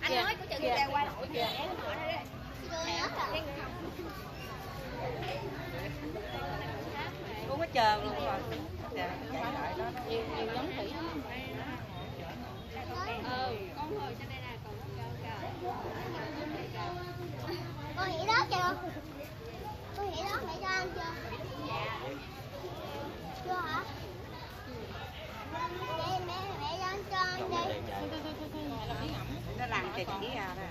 anh nói của chừng kìa qua nổi kìa Uống hết trơn luôn rồi. Cái chỉ ra đó.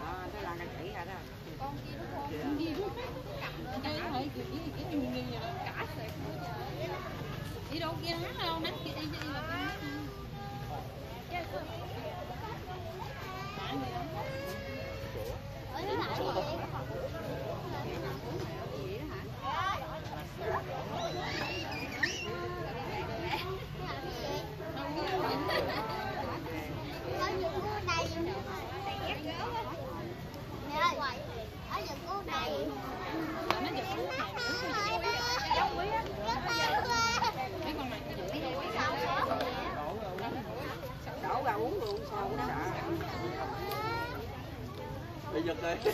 Đó, nó làm cái chỉ ra đó. con kia nó con gì đó cầm cái như cái đó cả sợi đi đâu kia nắng đâu nắng kia đi đi là ở nó lại gì có những cô đầy mẹ ơi ở những cô đầy nó giật Em nát nó rồi đó Nó tao qua mấy con này Đổ ra uống luôn sao không Đi giật đi.